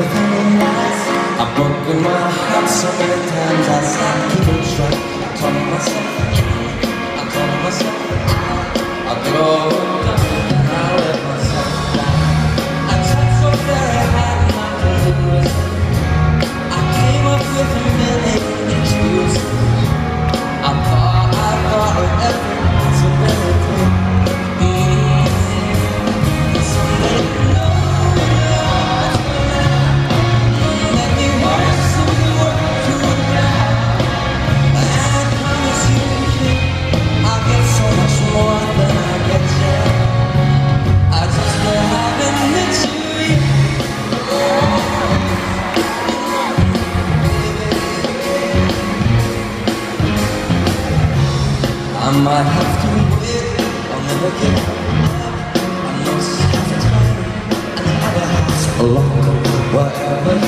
everything lies I've broken my heart so many times I said keep it strong I told myself I told myself I might have to wait, I'll never get I must have time, and have a house locked, whatever